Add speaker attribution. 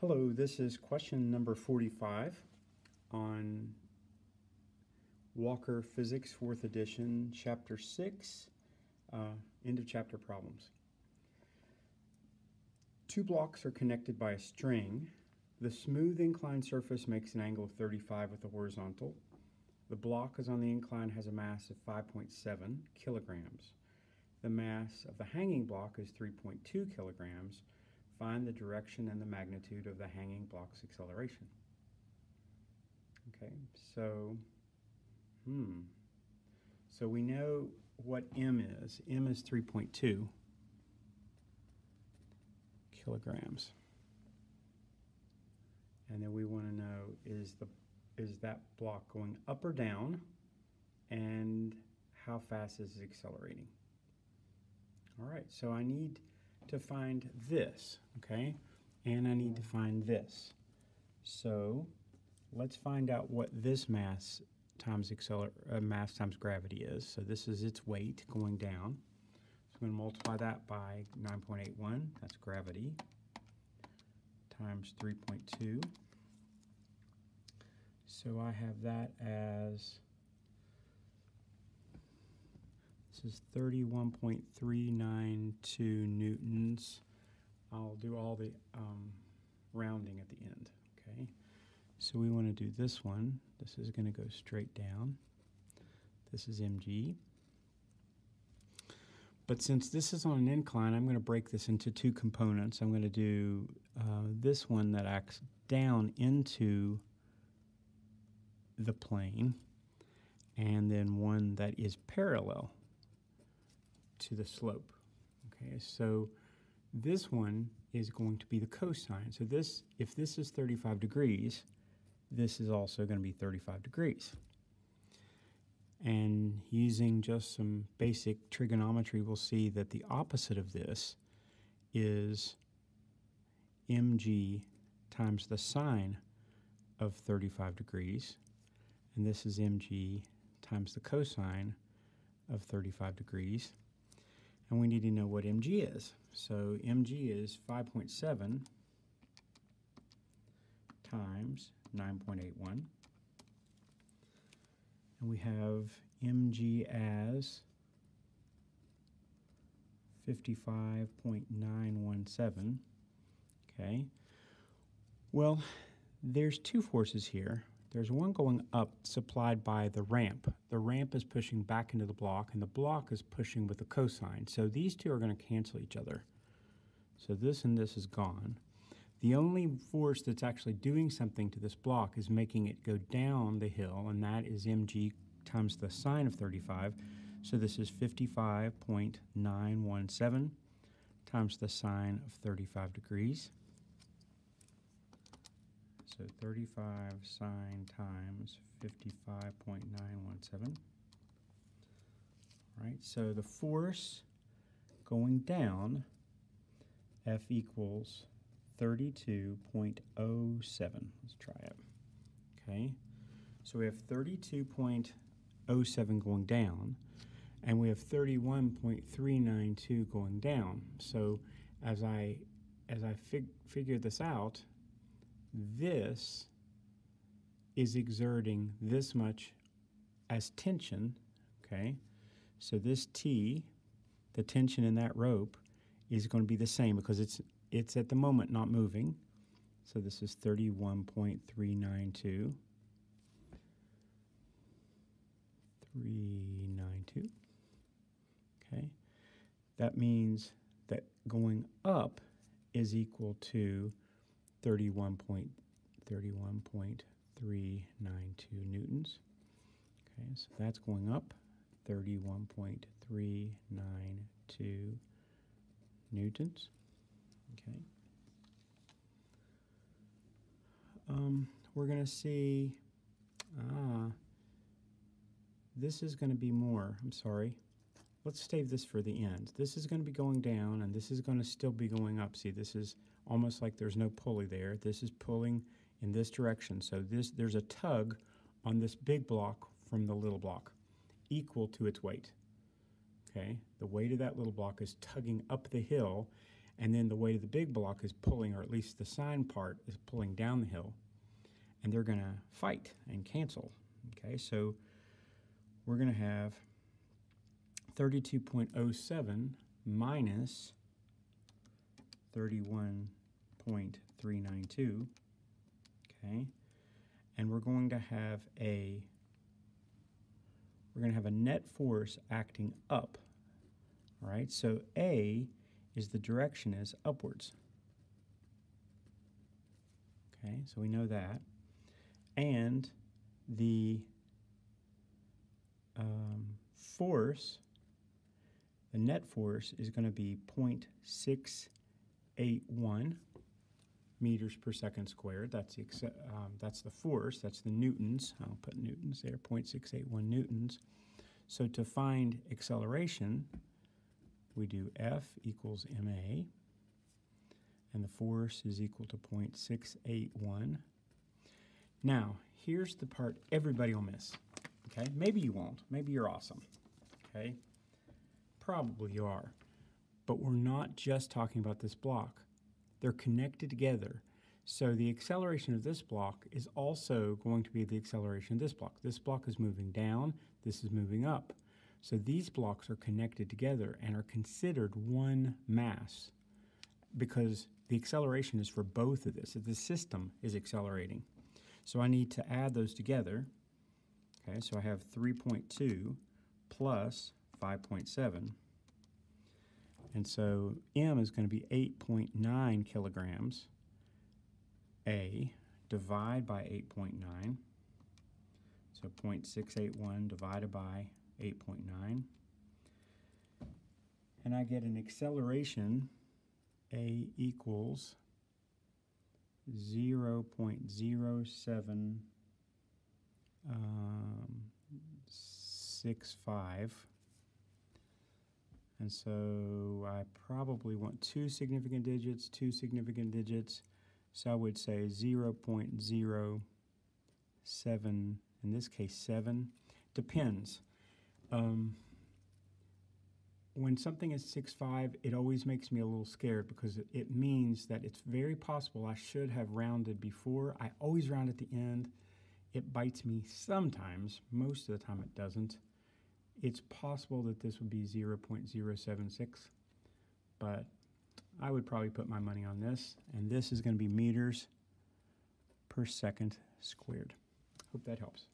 Speaker 1: Hello, this is question number 45 on Walker Physics 4th edition, chapter 6, uh, end of chapter problems. Two blocks are connected by a string. The smooth inclined surface makes an angle of 35 with the horizontal. The block is on the incline has a mass of 5.7 kilograms. The mass of the hanging block is 3.2 kilograms Find the direction and the magnitude of the hanging block's acceleration. Okay, so, hmm. So we know what m is. m is 3.2 kilograms. And then we want to know is the is that block going up or down and how fast is it accelerating? All right, so I need to find this, okay? And I need to find this. So let's find out what this mass times acceler uh, mass times gravity is. So this is its weight going down. So I'm going to multiply that by 9.81, that's gravity, times 3.2. So I have that as This is 31.392 newtons. I'll do all the um, rounding at the end, okay? So we want to do this one. This is going to go straight down. This is mg. But since this is on an incline, I'm going to break this into two components. I'm going to do uh, this one that acts down into the plane, and then one that is parallel to the slope. Okay, so this one is going to be the cosine. So this, if this is 35 degrees, this is also going to be 35 degrees. And using just some basic trigonometry, we'll see that the opposite of this is mg times the sine of 35 degrees. And this is mg times the cosine of 35 degrees and we need to know what mg is. So mg is 5.7 times 9.81. And we have mg as 55.917. Okay. Well, there's two forces here. There's one going up supplied by the ramp. The ramp is pushing back into the block, and the block is pushing with the cosine. So these two are going to cancel each other. So this and this is gone. The only force that's actually doing something to this block is making it go down the hill, and that is mg times the sine of 35. So this is 55.917 times the sine of 35 degrees. So 35 sine times 55.917. All right, so the force going down, F equals 32.07. Let's try it. Okay, so we have 32.07 going down, and we have 31.392 going down. So as I as I fig figure this out, this is exerting this much as tension, okay? So this T, the tension in that rope, is going to be the same because it's it's at the moment not moving. So this is 31.392. 392. Okay. That means that going up is equal to 31.31.392 newtons. Okay, so that's going up 31.392 newtons. Okay. Um, we're going to see, ah, this is going to be more. I'm sorry. Let's save this for the end. This is going to be going down, and this is going to still be going up. See, this is almost like there's no pulley there. This is pulling in this direction. So this there's a tug on this big block from the little block equal to its weight. Okay, the weight of that little block is tugging up the hill, and then the weight of the big block is pulling, or at least the sine part is pulling down the hill, and they're going to fight and cancel. Okay, so we're going to have 32.07 minus 31.392. Okay, and we're going to have a we're going to have a net force acting up. All right, so A is the direction is upwards. Okay, so we know that. And the um, force, the net force, is going to be 0.681 meters per second squared. That's the, um, that's the force, that's the newtons. I'll put newtons there, 0.681 newtons. So to find acceleration, we do F equals ma, and the force is equal to 0.681. Now, here's the part everybody will miss. Okay, maybe you won't. Maybe you're awesome. Okay, probably are. But we're not just talking about this block. They're connected together. So the acceleration of this block is also going to be the acceleration of this block. This block is moving down, this is moving up. So these blocks are connected together and are considered one mass because the acceleration is for both of this. The system is accelerating. So I need to add those together. Okay, so I have 3.2 plus 5.7. And so M is going to be 8.9 kilograms. A divide by 8.9. So 0.681 divided by 8.9. And I get an acceleration, A equals 0 0.07 um, 65. And so I probably want two significant digits, two significant digits. So I would say 0 0.07, in this case 7. Depends. Um, when something is 6.5, it always makes me a little scared because it, it, means that it's very possible I should have rounded before. I always round at the end. It bites me sometimes. Most of the time it doesn't. It's possible that this would be 0.076, but I would probably put my money on this. And this is going to be meters per second squared. Hope that helps.